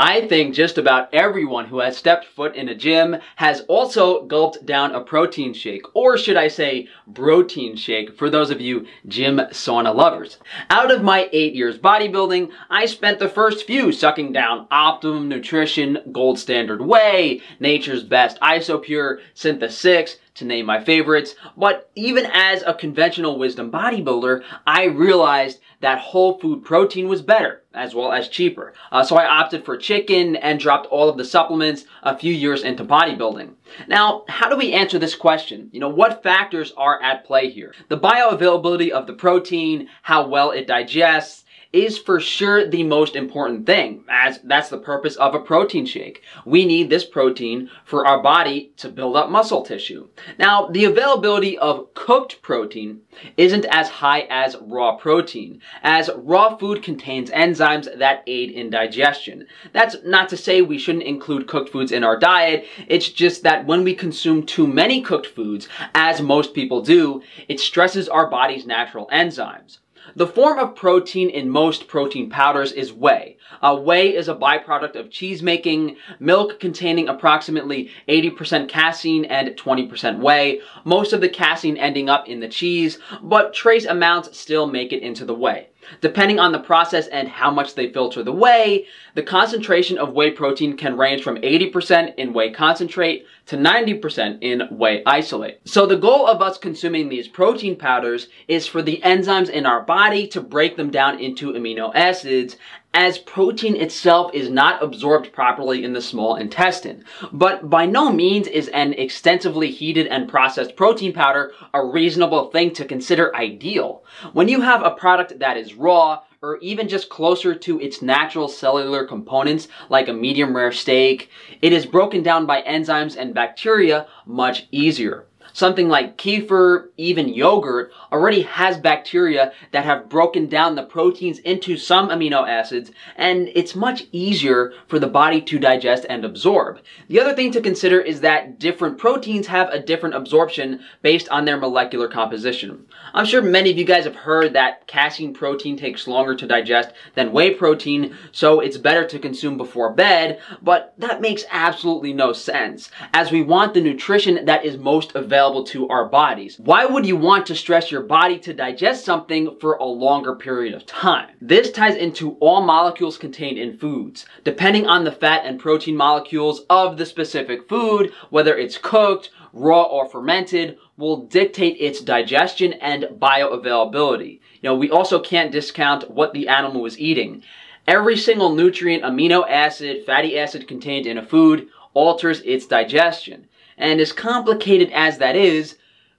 I think just about everyone who has stepped foot in a gym has also gulped down a protein shake, or should I say, protein shake for those of you gym sauna lovers. Out of my eight years bodybuilding, I spent the first few sucking down Optimum Nutrition, Gold Standard Whey, Nature's Best Isopure, Syntha 6, to name my favorites, but even as a conventional wisdom bodybuilder, I realized that whole food protein was better, as well as cheaper. Uh, so I opted for chicken and dropped all of the supplements a few years into bodybuilding. Now, how do we answer this question? You know, what factors are at play here? The bioavailability of the protein, how well it digests, is for sure the most important thing, as that's the purpose of a protein shake. We need this protein for our body to build up muscle tissue. Now, the availability of cooked protein isn't as high as raw protein, as raw food contains enzymes that aid in digestion. That's not to say we shouldn't include cooked foods in our diet, it's just that when we consume too many cooked foods, as most people do, it stresses our body's natural enzymes. The form of protein in most protein powders is whey. Uh, whey is a byproduct of cheese making, milk containing approximately 80% casein and 20% whey, most of the casein ending up in the cheese, but trace amounts still make it into the whey. Depending on the process and how much they filter the whey, the concentration of whey protein can range from 80% in whey concentrate to 90% in whey isolate. So the goal of us consuming these protein powders is for the enzymes in our body to break them down into amino acids as protein itself is not absorbed properly in the small intestine. But by no means is an extensively heated and processed protein powder a reasonable thing to consider ideal. When you have a product that is raw, or even just closer to its natural cellular components like a medium rare steak, it is broken down by enzymes and bacteria much easier. Something like kefir, even yogurt, already has bacteria that have broken down the proteins into some amino acids, and it's much easier for the body to digest and absorb. The other thing to consider is that different proteins have a different absorption based on their molecular composition. I'm sure many of you guys have heard that casein protein takes longer to digest than whey protein, so it's better to consume before bed, but that makes absolutely no sense, as we want the nutrition that is most available available to our bodies. Why would you want to stress your body to digest something for a longer period of time? This ties into all molecules contained in foods. Depending on the fat and protein molecules of the specific food, whether it's cooked, raw or fermented, will dictate its digestion and bioavailability. You know, we also can't discount what the animal was eating. Every single nutrient, amino acid, fatty acid contained in a food alters its digestion. And as complicated as that is,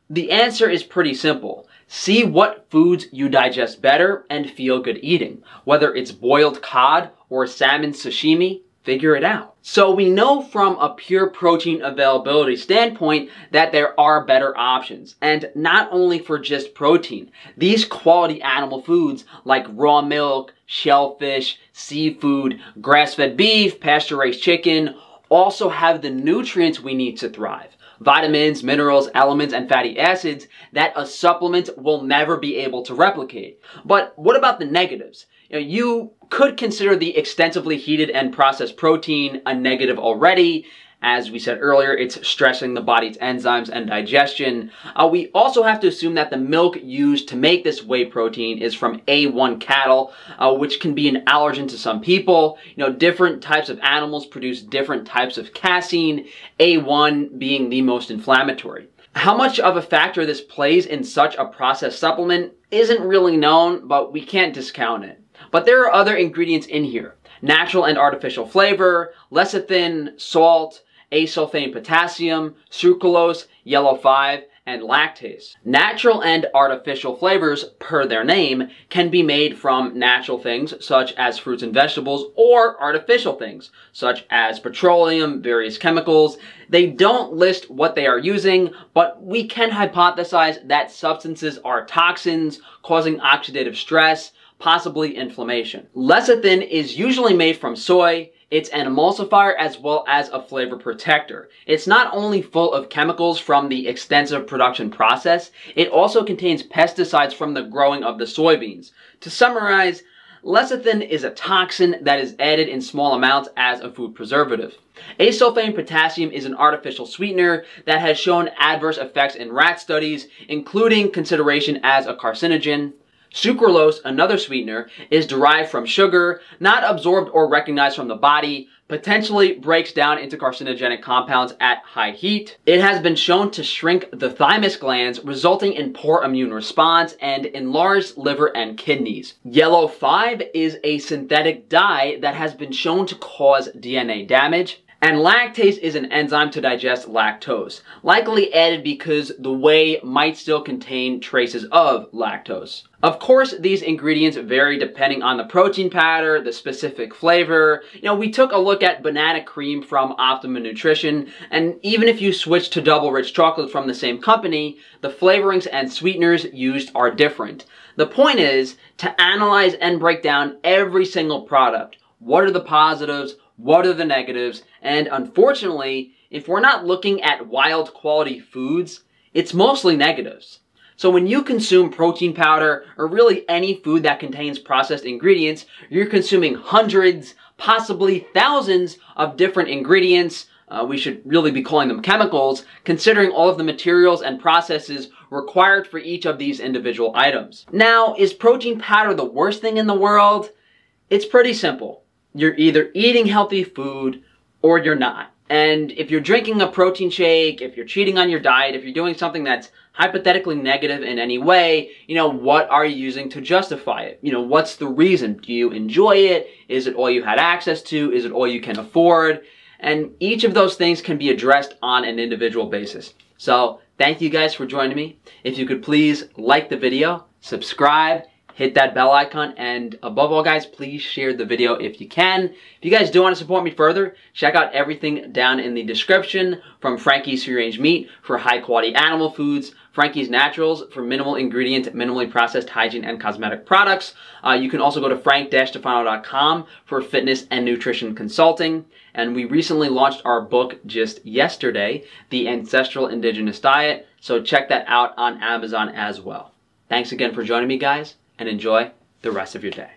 the answer is pretty simple. See what foods you digest better and feel good eating. Whether it's boiled cod or salmon sashimi, figure it out. So we know from a pure protein availability standpoint that there are better options. And not only for just protein. These quality animal foods like raw milk, shellfish, seafood, grass-fed beef, pasture-raised chicken, also have the nutrients we need to thrive. Vitamins, minerals, elements, and fatty acids that a supplement will never be able to replicate. But what about the negatives? You, know, you could consider the extensively heated and processed protein a negative already, as we said earlier, it's stressing the body's enzymes and digestion. Uh, we also have to assume that the milk used to make this whey protein is from A1 cattle, uh, which can be an allergen to some people. You know, different types of animals produce different types of casein, A1 being the most inflammatory. How much of a factor this plays in such a processed supplement isn't really known, but we can't discount it. But there are other ingredients in here. Natural and artificial flavor, lecithin, salt, acesulfame potassium, sucralose, yellow 5, and lactase. Natural and artificial flavors, per their name, can be made from natural things such as fruits and vegetables or artificial things such as petroleum, various chemicals. They don't list what they are using, but we can hypothesize that substances are toxins causing oxidative stress, possibly inflammation. Lecithin is usually made from soy, it's an emulsifier as well as a flavor protector. It's not only full of chemicals from the extensive production process, it also contains pesticides from the growing of the soybeans. To summarize, lecithin is a toxin that is added in small amounts as a food preservative. Acesulfame potassium is an artificial sweetener that has shown adverse effects in rat studies, including consideration as a carcinogen. Sucralose, another sweetener, is derived from sugar, not absorbed or recognized from the body, potentially breaks down into carcinogenic compounds at high heat. It has been shown to shrink the thymus glands, resulting in poor immune response and enlarged liver and kidneys. Yellow 5 is a synthetic dye that has been shown to cause DNA damage. And lactase is an enzyme to digest lactose, likely added because the whey might still contain traces of lactose. Of course, these ingredients vary depending on the protein powder, the specific flavor. You know, we took a look at banana cream from Optimum Nutrition, and even if you switch to double rich chocolate from the same company, the flavorings and sweeteners used are different. The point is to analyze and break down every single product. What are the positives? What are the negatives? And unfortunately, if we're not looking at wild quality foods, it's mostly negatives. So when you consume protein powder or really any food that contains processed ingredients, you're consuming hundreds, possibly thousands of different ingredients. Uh, we should really be calling them chemicals, considering all of the materials and processes required for each of these individual items. Now, is protein powder the worst thing in the world? It's pretty simple. You're either eating healthy food or you're not. And if you're drinking a protein shake, if you're cheating on your diet, if you're doing something that's hypothetically negative in any way, you know, what are you using to justify it? You know, what's the reason? Do you enjoy it? Is it all you had access to? Is it all you can afford? And each of those things can be addressed on an individual basis. So thank you guys for joining me. If you could please like the video, subscribe, hit that bell icon, and above all guys, please share the video if you can. If you guys do want to support me further, check out everything down in the description from Frankie's Free Range Meat for high quality animal foods, Frankie's Naturals for minimal ingredient, minimally processed hygiene and cosmetic products. Uh, you can also go to frank-tufano.com for fitness and nutrition consulting. And we recently launched our book just yesterday, The Ancestral Indigenous Diet. So check that out on Amazon as well. Thanks again for joining me, guys and enjoy the rest of your day.